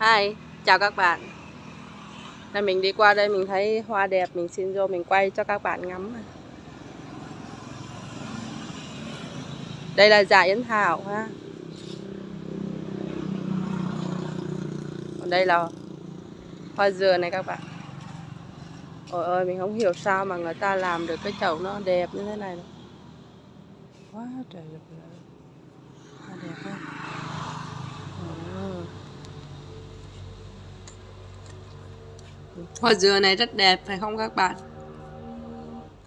Hi, chào các bạn. Là mình đi qua đây mình thấy hoa đẹp Mình xin vô mình quay cho các bạn ngắm Đây là dạ yến thảo ha. Còn đây là hoa dừa này các bạn. Ôi ơi mình không hiểu sao mà người ta làm được cái chậu nó đẹp như thế này Quá trời lực lợi Hoa đẹp ha. Hoa dừa này rất đẹp phải không các bạn?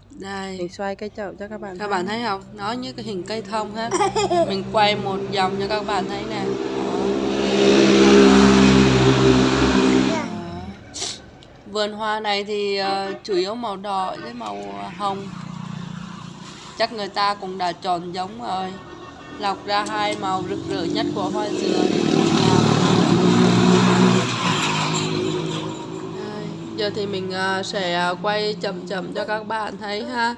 Đây. Mình xoay cái chậu cho các bạn Các thấy. bạn thấy không? Nó như cái hình cây thông hết. Mình quay một vòng cho các bạn thấy nè. Vườn hoa này thì uh, chủ yếu màu đỏ với màu hồng. Chắc người ta cũng đã chọn giống rồi. Lọc ra hai màu rực rỡ nhất của hoa dừa này giờ thì mình à, sẽ à, quay chậm chậm cho các bạn thấy ha.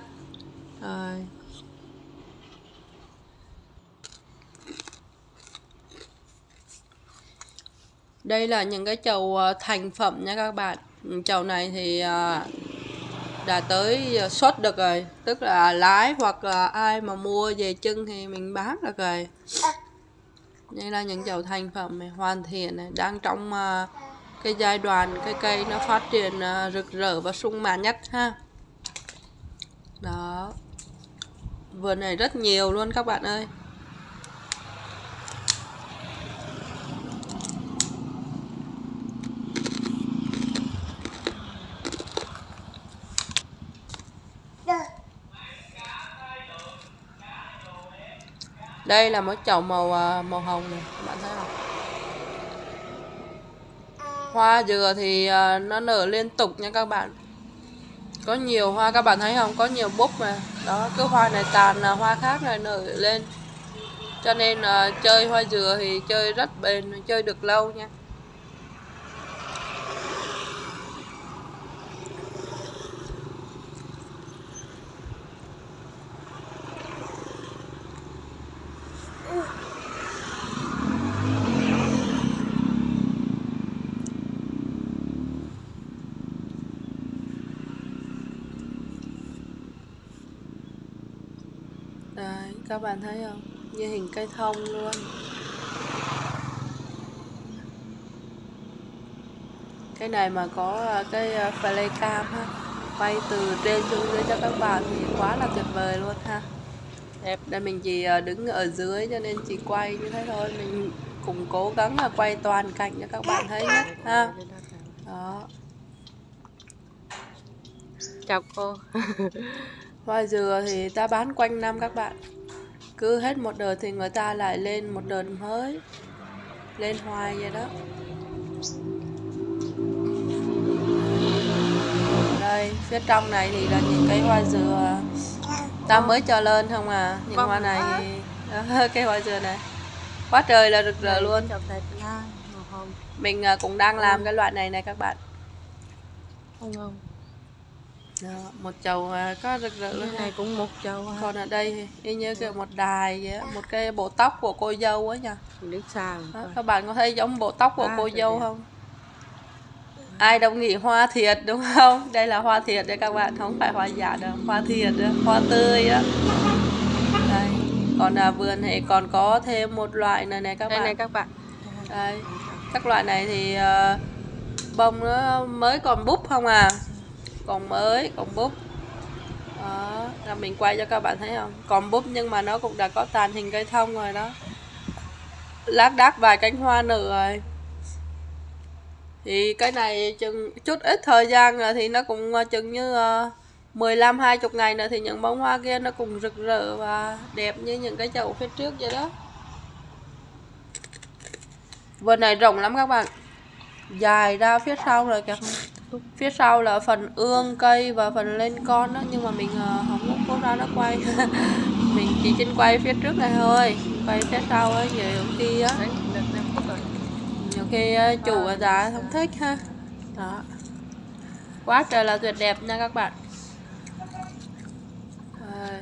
Rồi. Đây là những cái chậu à, thành phẩm nha các bạn. Chậu này thì đã tới xuất được rồi. Tức là lái hoặc là ai mà mua về chân thì mình bán được rồi. Đây là những chậu thành phẩm này hoàn thiện này đang trong uh, cái giai đoạn cái cây nó phát triển à, rực rỡ và sung mãn nhất ha. Đó. Vườn này rất nhiều luôn các bạn ơi. Đây là một chậu màu à, màu hồng này, các bạn thấy không? Hoa dừa thì ờ, nó nở liên tục nha các bạn. Có nhiều hoa các bạn thấy không? Có nhiều búp mà. Đó cứ hoa này tàn là hoa khác này nở lên. Cho nên uh, chơi hoa dừa thì chơi rất bền chơi được lâu nha Đấy, các bạn thấy không? Như hình cây thông luôn. Cái này mà có à, cái à, flycam ha Quay từ trên xuống dưới cho các bạn thì quá là tuyệt vời luôn ha. Đẹp, đây mình chỉ à, đứng ở dưới cho nên chỉ quay như thế thôi. Mình cũng cố gắng là quay toàn cảnh cho các bạn thấy nhất ha. Đó. Chào cô. Hoa dừa thì ta bán quanh năm các bạn Cứ hết một đợt thì người ta lại lên một đợt mới Lên hoài vậy đó. Đây, phía trong này thì là những cây hoa dừa. Ta mới cho lên không à Những hoa này. Cây hoa dừa này. Quá trời là rực rỡ luôn. Mình à, cũng đang làm cái loại này này các bạn. Không không đó, một chầu à, có rực rỡ luôn này cũng một chầu ha. còn ở đây y như kiểu một đài vậy một cái bộ tóc của cô dâu á nha. Xa đó, các bạn có thấy giống bộ tóc của à, cô dâu đẹp. không? Ai đâu nghĩ hoa thiệt đúng không? Đây là hoa thiệt đấy các bạn không phải hoa giả đâu hoa thiệt đó, hoa tươi á. Đây còn à, vườn thì còn có thêm một loại này này các đây bạn. này các bạn. Đây các loại này thì uh, bông nó mới còn búp không à còn mới còn búp. Đó là mình quay cho các bạn thấy không? Còn búp nhưng mà nó cũng đã có tàn hình cây thông rồi đó. Lác đác vài cánh hoa nở rồi. Thì cái này chừng chút ít thời gian rồi thì nó cũng ờ, chừng như uh, 15 20 ngày nữa thì những bông hoa kia nó cũng rực rỡ và đẹp như những cái chậu phía trước vậy đó. Vườn này rộng lắm các bạn. Dài ra phía sau rồi kìa phía sau là phần ương cây và phần lên con đó, nhưng mà mình ờ, không muốn cố ra nó quay. Mình chỉ trên quay phía trước này thôi, quay phía sau ấy nhiều khi á. Nhiều khi ờ, chủ và giá không thích ha. Đó. Quá trời là tuyệt đẹp nha các bạn. Rồi.